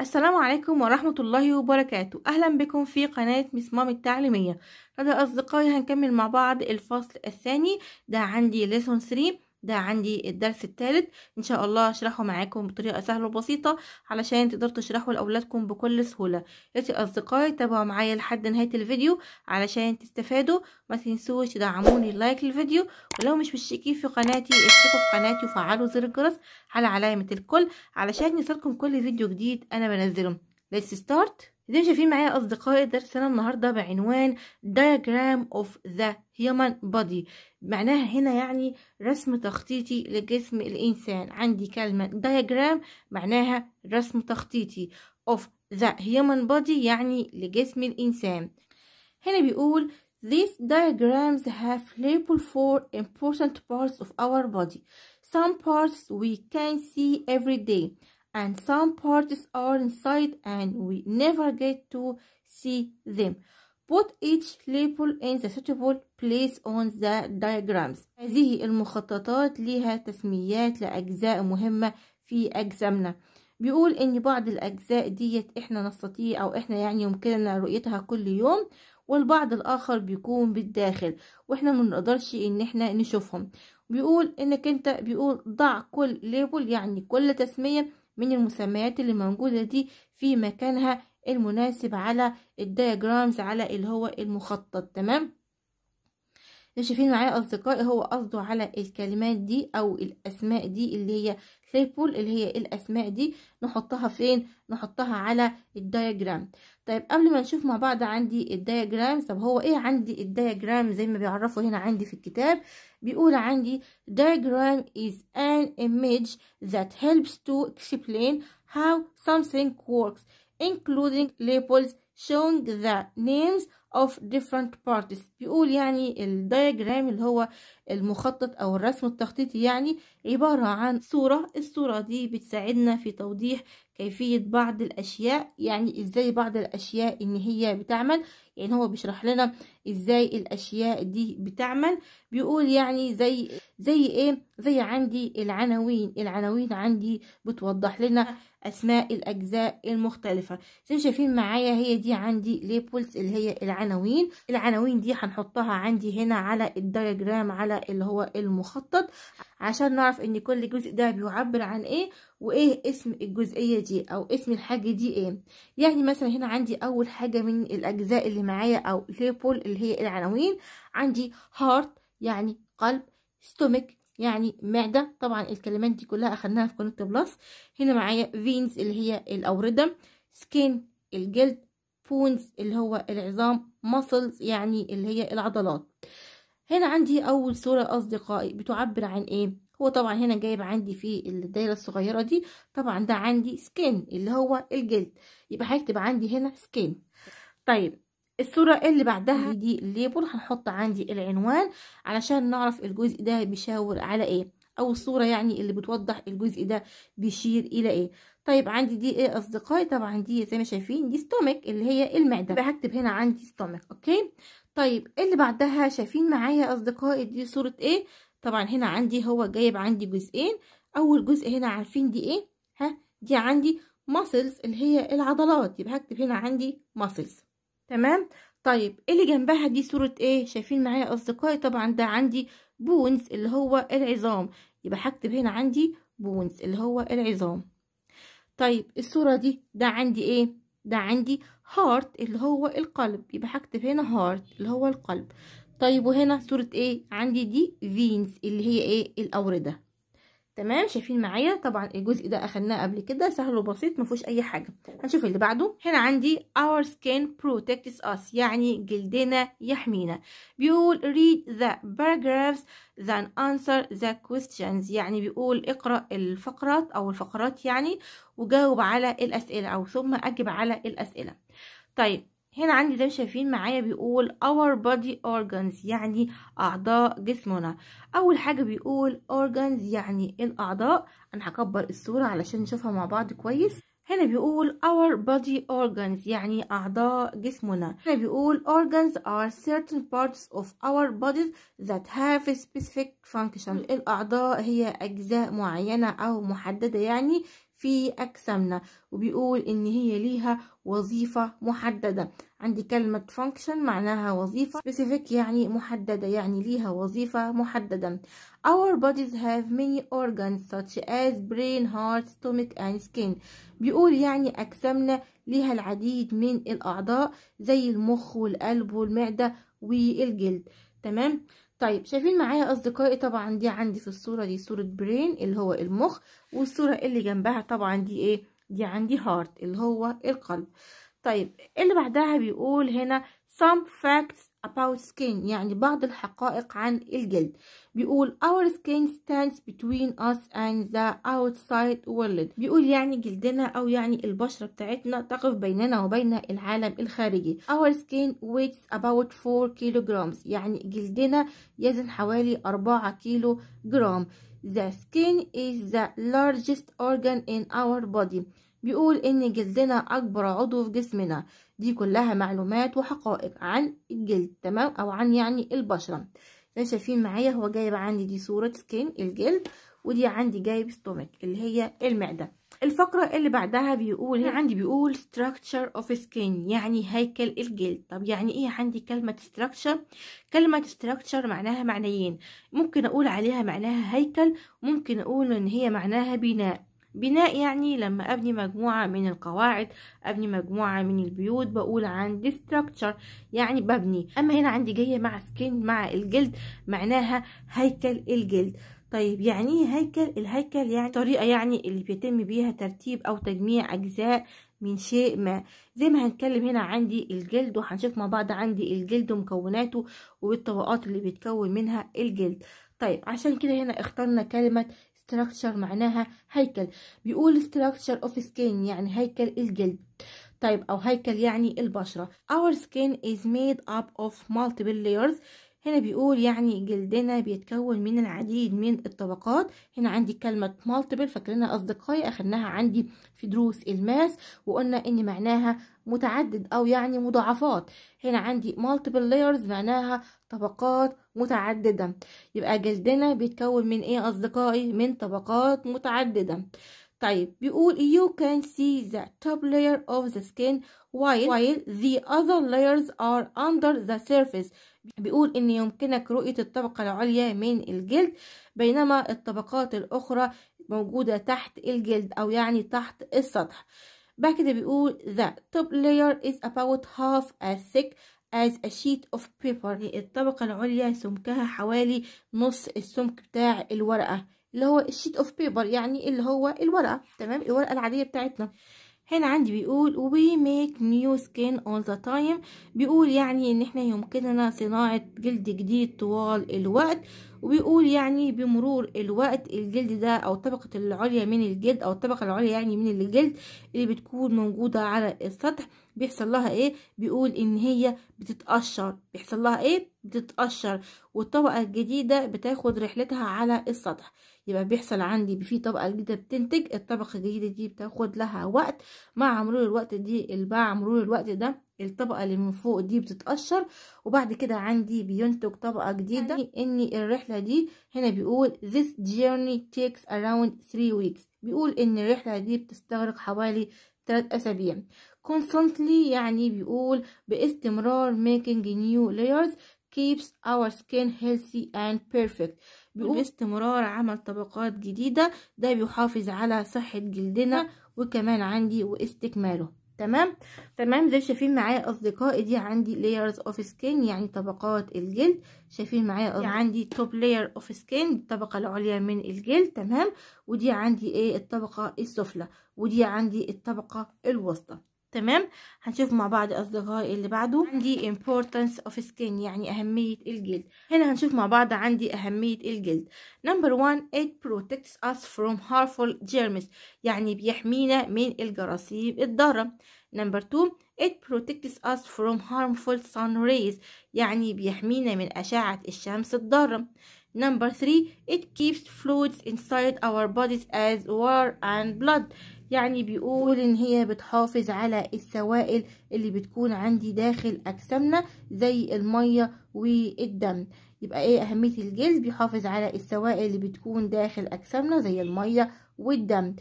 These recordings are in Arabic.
السلام عليكم ورحمة الله وبركاته. أهلا بكم في قناة مس مام التعليمية. لدى أصدقائي هنكمل مع بعض الفصل الثاني. ده عندي ليسون 3 ده عندي الدرس الثالث إن شاء الله اشرحه معاكم بطريقة سهلة وبسيطة علشان تقدروا تشرحوا لأولادكم بكل سهولة. يا اصدقائي تابعوا معايا لحد نهاية الفيديو علشان تستفادوا. ما تنسوش تدعموني لايك للفيديو. ولو مش مشتركين في قناتي اشتركوا في قناتي وفعلوا زر الجرس على علامة الكل علشان يوصلكم كل فيديو جديد أنا بنزله. Let's start. ما شايفين معايا أصدقائي درسنا النهاردة بعنوان diagram of the human body. معناها هنا يعني رسم تخطيطي لجسم الإنسان. عندي كلمة diagram معناها رسم تخطيطي. Of the human body يعني لجسم الإنسان. هنا بيقول These diagrams have labeled for important parts of our body. Some parts we can see every day. And some parts are inside and we never get to see them. Put each label in the suitable place on the diagrams. هذه المخططات لها تسميات لأجزاء مهمة في أجسامنا. بيقول إن بعض الأجزاء ديت إحنا نستطيع أو إحنا يعني يمكننا رؤيتها كل يوم والبعض الآخر بيكون بالداخل وإحنا منقدرش إن إحنا نشوفهم. بيقول إنك أنت بيقول ضع كل label يعني كل تسمية من المسميات اللي موجودة دي في مكانها المناسب على ال diagrams على اللي هو المخطط تمام؟ شايفين معايا أصدقائي هو قصده على الكلمات دي أو الأسماء دي اللي هي label اللي هي الأسماء دي نحطها فين؟ نحطها على ال diagram طيب قبل ما نشوف مع بعض عندي ال diagram طب هو إيه عندي ال diagram زي ما بيعرفوا هنا عندي في الكتاب بيقول عندي diagram is an image that helps to explain how something works including labels showing the names of different parts بيقول يعني ال diagram اللي هو المخطط أو الرسم التخطيطي يعني عبارة عن صورة. الصورة دي بتساعدنا في توضيح كيفية بعض الأشياء يعني إزاي بعض الأشياء إن هي بتعمل. يعني هو بيشرح لنا إزاي الأشياء دي بتعمل. بيقول يعني زي زي إيه؟ زي عندي العناوين. العناوين عندي بتوضح لنا أسماء الأجزاء المختلفة. زي شايفين معايا هي دي عندي labels اللي هي العناوين. العناوين دي هنحطها عندي هنا على ال diagram على اللي هو المخطط عشان نعرف إن كل جزء ده بيعبر عن إيه وإيه اسم الجزئية دي أو اسم الحاجة دي إيه. يعني مثلا هنا عندي أول حاجة من الأجزاء اللي معايا أو label اللي هي العناوين. عندي heart يعني قلب. stomach يعني معدة. طبعا الكلمات دي كلها أخدناها في Connect Plus. هنا معايا veins اللي هي الأوردة skin الجلد bones اللي هو العظام muscles يعني اللي هي العضلات. هنا عندي أول صورة أصدقائي بتعبر عن إيه؟ هو طبعا هنا جايب عندي في الدايرة الصغيرة دي. طبعا ده عندي skin اللي هو الجلد. يبقى هكتب عندي هنا skin طيب الصورة اللي بعدها دي ال label هنحط عندي العنوان علشان نعرف الجزء ده بيشاور على إيه أو الصورة يعني اللي بتوضح الجزء ده بيشير إلى إيه. طيب عندي دي إيه أصدقائي؟ طبعا دي زي ما شايفين دي stomach اللي هي المعدة. يبقى هكتب هنا عندي stomach okay؟ طيب اللي بعدها شايفين معايا أصدقائي دي صورة إيه؟ طبعا هنا عندي هو جايب عندي جزئين أول جزء هنا عارفين دي إيه؟ ها دي عندي muscles اللي هي العضلات. يبقى هكتب هنا عندي muscles. تمام؟ طيب اللي جنبها؟ دي صورة إيه؟ شايفين معايا أصدقائي؟ طبعا ده عندي bones اللي هو العظام. يبقى هكتب هنا عندي bones اللي هو العظام. طيب الصورة دي ده عندي إيه؟ ده عندي heart اللي هو القلب. يبقى هكتب هنا heart اللي هو القلب. طيب وهنا صورة إيه؟ عندي دي veins اللي هي إيه؟ الأوردة. تمام؟ شايفين معايا؟ طبعا الجزء ده أخدناه قبل كده سهل وبسيط ما فيهوش أي حاجة. هنشوف اللي بعده. هنا عندي our skin protects us يعني جلدنا يحمينا. بيقول read the paragraphs then answer the questions. يعني بيقول اقرأ الفقرات أو الفقرات يعني وجاوب على الأسئلة أو ثم أجب على الأسئلة. طيب هنا عندي زي ما شايفين معايا بيقول our body organs يعني أعضاء جسمنا. أول حاجة بيقول organs يعني الأعضاء. أنا هكبر الصورة علشان نشوفها مع بعض كويس. هنا بيقول our body organs يعني أعضاء جسمنا. هنا بيقول organs are certain parts of our bodies that have a specific function. الأعضاء هي أجزاء معينة أو محددة يعني في أجسامنا وبيقول إن هي ليها وظيفة محددة. عندي كلمة function معناها وظيفة specific يعني محددة يعني ليها وظيفة محددة. Our bodies have many organs such as brain, heart, stomach and skin. بيقول يعني أجسامنا ليها العديد من الأعضاء زي المخ والقلب والمعدة والجلد. تمام؟ طيب شايفين معايا أصدقائي؟ طبعا دي عندي في الصورة دي صورة برين اللي هو المخ والصورة اللي جنبها طبعا دي إيه؟ دي عندي هارت اللي هو القلب. طيب اللي بعدها بيقول هنا some facts about skin يعني بعض الحقائق عن الجلد. بيقول our skin stands between us and the outside world. بيقول يعني جلدنا أو يعني البشرة بتاعتنا تقف بيننا وبين العالم الخارجي. our skin weighs about 4 kilograms يعني جلدنا يزن حوالي 4 كيلو جرام the skin is the largest organ in our body. بيقول إن جلدنا أكبر عضو في جسمنا. دي كلها معلومات وحقائق عن الجلد تمام؟ أو عن يعني البشرة. زي شايفين معايا هو جايب عندي دي صورة skin الجلد ودي عندي جايب stomach اللي هي المعدة. الفقرة اللي بعدها بيقول هنا عندي بيقول structure of skin يعني هيكل الجلد. طب يعني إيه عندي كلمة structure كلمة structure معناها معنيين. ممكن أقول عليها معناها هيكل ممكن أقول إن هي معناها بناء. بناء يعني لما أبني مجموعة من القواعد أبني مجموعة من البيوت بقول عندي structure يعني ببني. أما هنا عندي جاية مع skin مع الجلد معناها هيكل الجلد. طيب يعني إيه هيكل؟ الهيكل يعني طريقة يعني اللي بيتم بيها ترتيب أو تجميع أجزاء من شيء ما. زي ما هنتكلم هنا عندي الجلد وهنشوف مع بعض عندي الجلد ومكوناته والطبقات اللي بيتكون منها الجلد. طيب عشان كده هنا اخترنا كلمة structure معناها هيكل. بيقول structure of skin يعني هيكل الجلد. طيب أو هيكل يعني البشرة. Our skin is made up of multiple layers. هنا بيقول يعني جلدنا بيتكون من العديد من الطبقات. هنا عندي كلمة multiple فاكرينها أصدقائي؟ أخدناها عندي في دروس الماس وقلنا إن معناها متعدد أو يعني مضاعفات. هنا عندي multiple layers معناها طبقات متعددة. يبقى جلدنا بيتكون من إيه أصدقائي؟ من طبقات متعددة. طيب بيقول you can see the top layer of the skin while, while the other layers are under the surface. بيقول إن يمكنك رؤية الطبقة العليا من الجلد بينما الطبقات الأخرى موجودة تحت الجلد أو يعني تحت السطح. بعد كده بيقول the top layer is about half as thick as a sheet of paper. الطبقة العليا سمكها حوالي نص السمك بتاع الورقة اللي هو ال sheet of paper يعني اللي هو الورقة. تمام؟ الورقة العادية بتاعتنا. هنا عندي بيقول we make new skin all the time. بيقول يعني إن إحنا يمكننا صناعة جلد جديد طوال الوقت. وبيقول يعني بمرور الوقت الجلد ده أو الطبقة العليا من الجلد أو الطبقة العليا يعني من الجلد اللي بتكون موجودة على السطح بيحصل لها إيه؟ بيقول إن هي بتتقشر بيحصل لها إيه؟ بتتقشر والطبقة الجديدة بتاخد رحلتها على السطح. يبقى بيحصل عندي في طبقة جديدة بتنتج. الطبقة الجديدة دي بتاخد لها وقت. مع مرور الوقت دي مع مرور الوقت ده الطبقة اللي من فوق دي بتتقشر وبعد كده عندي بينتج طبقة جديدة. يعني ان الرحلة دي هنا بيقول this journey takes around 3 weeks بيقول إن الرحلة دي بتستغرق حوالي 3 أسابيع. Constantly يعني بيقول باستمرار making new layers keeps our skin healthy and perfect. بيقول باستمرار عمل طبقات جديدة ده بيحافظ على صحة جلدنا وكمان عندي واستكماله. تمام؟ تمام؟ زي شايفين معايا أصدقائي دي عندي layers of skin يعني طبقات الجلد. شايفين معايا يعني عندي top layer of skin الطبقة العليا من الجلد. تمام؟ ودي عندي إيه؟ الطبقة السفلى ودي عندي الطبقة الوسطى. تمام هنشوف مع بعض اصدقائي اللي بعده عندي importance of skin يعني اهمية الجلد هنا هنشوف مع بعض عندي اهمية الجلد number one it protects us from harmful germs يعني بيحمينا من الجراثيم الضارة number two it protects us from harmful sun rays يعني بيحمينا من اشعة الشمس الضارة number three it keeps fluids inside our bodies as water and blood يعني بيقول إن هي بتحافظ على السوائل اللي بتكون عندي داخل أجسامنا زي المية والدم. يبقى إيه أهمية الجلد؟ بيحافظ على السوائل اللي بتكون داخل أجسامنا زي المية والدم.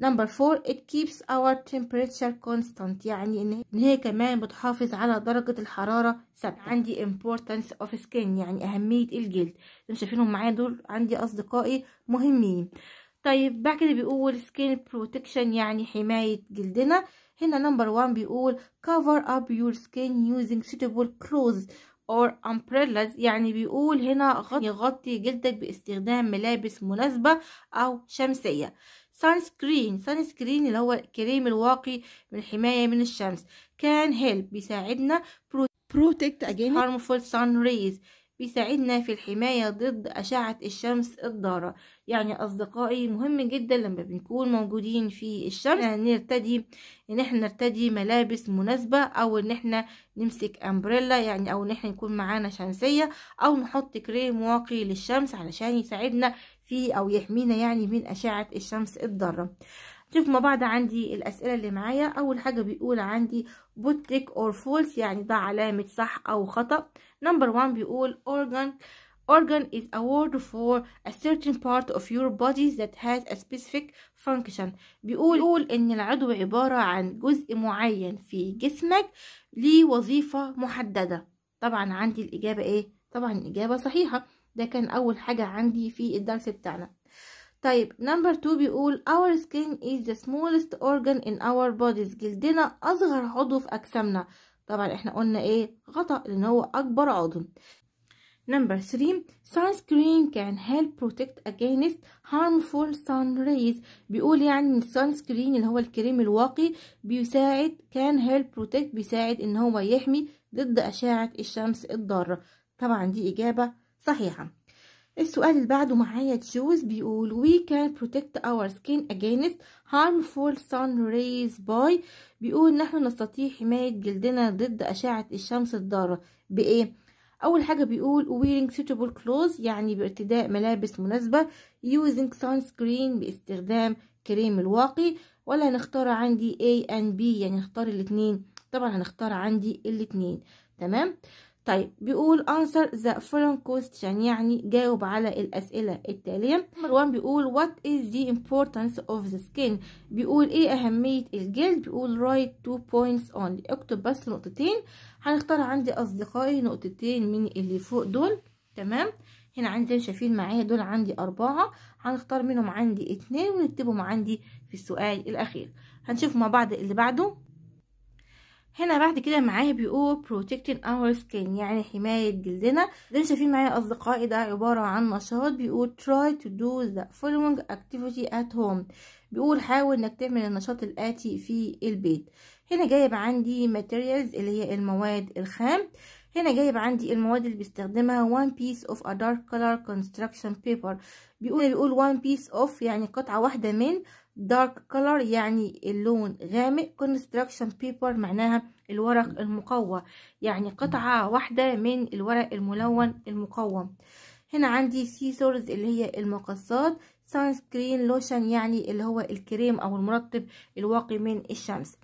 number four it keeps our temperature constant. يعني إن هي كمان بتحافظ على درجة الحرارة ثابتة. عندي importance of skin يعني أهمية الجلد. اللي شايفينهم معايا دول؟ عندي أصدقائي مهمين. طيب بعد كده بيقول skin protection يعني حماية جلدنا. هنا number 1 بيقول cover up your skin using suitable clothes or umbrellas. يعني بيقول هنا غطي, غطي جلدك باستخدام ملابس مناسبة أو شمسية. سان سكرين اللي هو الكريم الواقي من الحماية من الشمس. كان هيلب بيساعدنا protect against harmful sun rays. بيساعدنا في الحماية ضد أشعة الشمس الضارة. يعني أصدقائي مهم جدا لما بنكون موجودين في الشمس نرتدي إن إحنا نرتدي ملابس مناسبة أو إن إحنا نمسك أمبريلا يعني أو إن إحنا يكون معانا شمسية أو نحط كريم واقي للشمس علشان يساعدنا في أو يحمينا يعني من أشعة الشمس الضارة. شوف مع بعض عندي الأسئلة اللي معايا. أول حاجة بيقول عندي put tick or false يعني ده علامة صح أو خطأ. نمبر 1 بيقول organ organ is a word for a certain part of your body that has a specific function. بيقول يقول إن العضو عبارة عن جزء معين في جسمك ليه وظيفة محددة. طبعا عندي الإجابة إيه؟ طبعا الإجابة صحيحة. ده كان أول حاجة عندي في الدرس بتاعنا. طيب number 2 بيقول our skin is the smallest organ in our bodies. جلدنا أصغر عضو في أجسامنا. طبعا إحنا قلنا إيه؟ خطأ لأن هو أكبر عضو. number 3 sunscreen can help protect against harmful sun rays. بيقول يعني ال sunscreen اللي هو الكريم الواقي بيساعد can help protect بيساعد إن هو يحمي ضد أشعة الشمس الضارة. طبعا دي إجابة صحيحة. السؤال اللي بعده معايا تشوز بيقول we can protect our skin against harmful sun rays by بيقول نحن نستطيع حماية جلدنا ضد أشعة الشمس الضارة. بإيه؟ أول حاجة بيقول wearing suitable clothes يعني بارتداء ملابس مناسبة using sunscreen باستخدام كريم الواقي ولا نختار عندي A and B يعني نختار الاتنين. طبعا هنختار عندي الاتنين. تمام؟ طيب بيقول answer the following question يعني جاوب على الأسئلة التالية. Number one بيقول what is the importance of the skin بيقول إيه أهمية الجلد؟ بيقول write two points only اكتب بس نقطتين. هنختار عندي أصدقائي نقطتين من اللي فوق دول. تمام؟ هنا عندي شايفين معايا دول عندي أربعة. هنختار منهم عندي اتنين ونكتبهم عندي في السؤال الأخير. هنشوف مع بعض اللي بعده. هنا بعد كده معايا بيقول protecting our skin يعني حماية جلدنا. زي شايفين معايا أصدقائي ده عبارة عن نشاط بيقول try to do the following activity at home. بيقول حاول إنك تعمل النشاط الآتي في البيت. هنا جايب عندي materials اللي هي المواد الخام. هنا جايب عندي المواد اللي بيستخدمها one piece of a dark color construction paper. بيقول بيقول one piece of يعني قطعة واحدة من dark color يعني اللون غامق. Construction paper معناها الورق المقوى. يعني قطعة واحدة من الورق الملون المقوى هنا عندي scissors اللي هي المقصات. Sunscreen lotion يعني اللي هو الكريم أو المرطب الواقي من الشمس.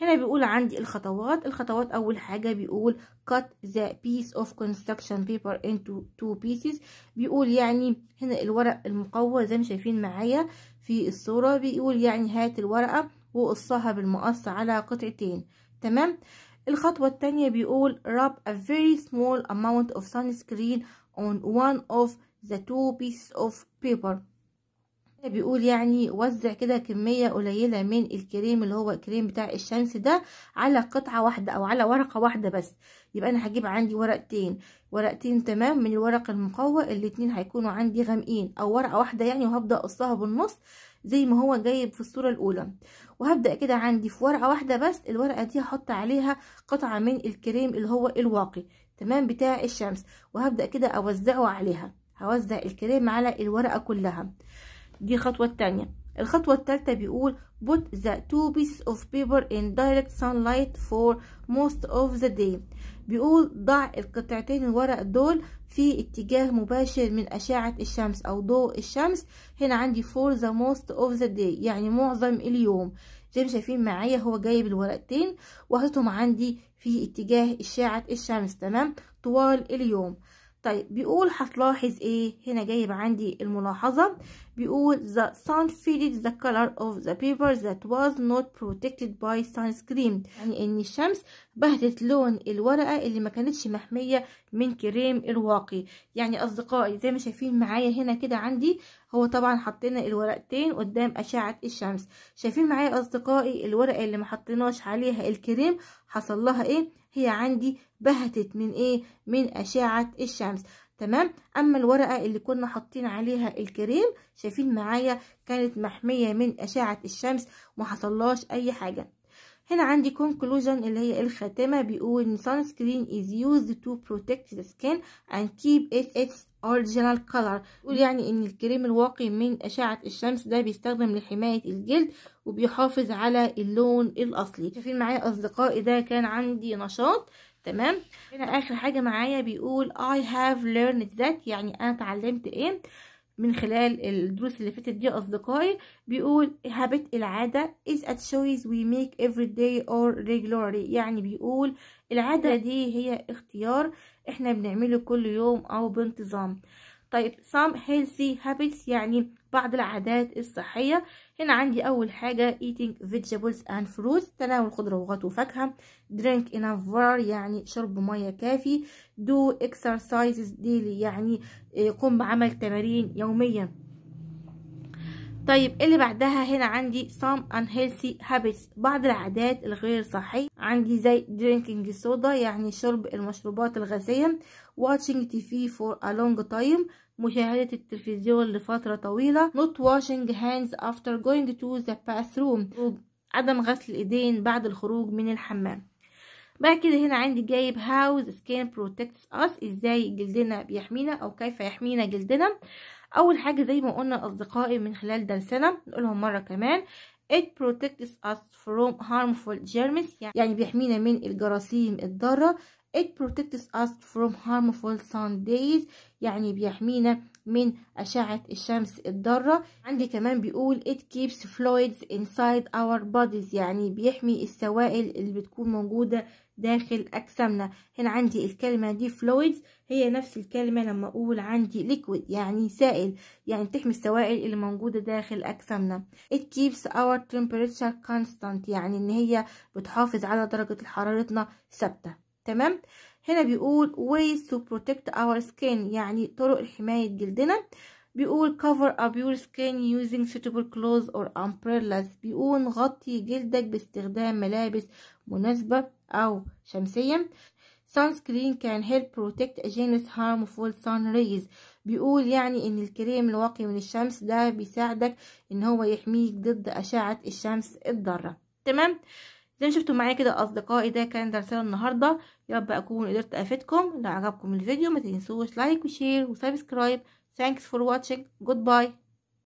هنا بيقول عندي الخطوات. الخطوات أول حاجة بيقول cut the piece of construction paper into two pieces. بيقول يعني هنا الورق المقوى زي ما شايفين معايا في الصورة. بيقول يعني هات الورقة وقصها بالمقص على قطعتين. تمام؟ الخطوة الثانية بيقول rub a very small amount of sunscreen on one of the two pieces of paper. بيقول يعني وزع كده كمية قليلة من الكريم اللي هو الكريم بتاع الشمس ده على قطعة واحدة أو على ورقة واحدة بس. يبقى أنا هجيب عندي ورقتين. ورقتين تمام من الورق المقوى الاتنين هيكونوا عندي غامقين أو ورقة واحدة يعني وهبدأ أقصها بالنص زي ما هو جايب في الصورة الأولى. وهبدأ كده عندي في ورقة واحدة بس الورقة دي هحط عليها قطعة من الكريم اللي هو الواقي تمام بتاع الشمس. وهبدأ كده أوزعه عليها. هوزع الكريم على الورقة كلها. دي الخطوة التانية الخطوة التالتة بيقول put the two pieces of paper in direct sunlight for most of the day. بيقول ضع القطعتين الورق دول في اتجاه مباشر من أشعة الشمس أو ضوء الشمس. هنا عندي for the most of the day. يعني معظم اليوم. زي ما شايفين معايا هو جايب الورقتين. وحطهم عندي في اتجاه أشعة الشمس. تمام؟ طوال اليوم. طيب بيقول هتلاحظ إيه؟ هنا جايب عندي الملاحظة. بيقول the sun faded the color of the paper that was not protected by sunscreen. يعني إن الشمس بهتت لون الورقة اللي ما كانتش محمية من كريم الواقي. يعني أصدقائي زي ما شايفين معايا هنا كده عندي هو طبعا حطينا الورقتين قدام أشعة الشمس. شايفين معايا أصدقائي الورقة اللي ما حطيناش عليها الكريم حصل لها إيه؟ هي عندي بهتت من إيه؟ من أشعة الشمس. تمام؟ أما الورقة اللي كنا حاطين عليها الكريم شايفين معايا كانت محمية من أشعة الشمس وما حصلهاش أي حاجة. هنا عندي conclusion اللي هي الخاتمة بيقول sunscreen is used to protect the skin and keep it its original color. بيقول يعني إن الكريم الواقي من أشعة الشمس ده بيستخدم لحماية الجلد وبيحافظ على اللون الأصلي. شايفين معايا أصدقائي ده كان عندي نشاط. تمام؟ هنا آخر حاجة معايا بيقول I have learned that يعني أنا اتعلمت إيه؟ من خلال الدروس اللي فاتت دي أصدقائي بيقول habit العادة is a choice we make every day or regularly. يعني بيقول العادة دي هي اختيار إحنا بنعمله كل يوم أو بانتظام. طيب some healthy habits يعني بعض العادات الصحية هنا عندي أول حاجة eating vegetables and fruits. تناول خضروات وفاكهة. drink enough water يعني شرب مية كافي. do exercises daily يعني قم بعمل تمارين يوميا. طيب اللي بعدها هنا عندي some unhealthy habits. بعض العادات الغير صحية. عندي زي drinking soda يعني شرب المشروبات الغازية. watching TV for a long time. مشاهدة التلفزيون لفترة طويلة. Not washing hands after going to the bathroom. عدم غسل الإيدين بعد الخروج من الحمام. بعد كده هنا عندي جايب how the skin protects us. إزاي جلدنا بيحمينا أو كيف يحمينا جلدنا. أول حاجة زي ما قلنا أصدقائي من خلال درسنا نقولهم مرة كمان. It protects us from harmful germs يعني بيحمينا من الجراثيم الضارة. It protects us from harmful sun days. يعني بيحمينا من أشعة الشمس الضارة. عندي كمان بيقول it keeps fluids inside our bodies. يعني بيحمي السوائل اللي بتكون موجودة داخل أجسامنا. هنا عندي الكلمة دي fluids. هي نفس الكلمة لما أقول عندي liquid يعني سائل. يعني تحمي السوائل اللي موجودة داخل أجسامنا. It keeps our temperature constant يعني إن هي بتحافظ على درجة حرارتنا ثابتة. تمام؟ هنا بيقول ways to protect our skin يعني طرق حماية جلدنا. بيقول cover up your skin using suitable clothes or umbrellas. بيقول غطي جلدك باستخدام ملابس مناسبة أو شمسية. sunscreen can help protect against harmful sun rays. بيقول يعني إن الكريم الواقي من الشمس ده بيساعدك إن هو يحميك ضد أشعة الشمس الضارة. تمام؟ زي ما شفتوا معايا كده أصدقائي ده كان درسنا النهارده. يا رب أكون قدرت أفيدكم. لو عجبكم الفيديو ما تنسوش like و share و subscribe thanks for watching. Goodbye.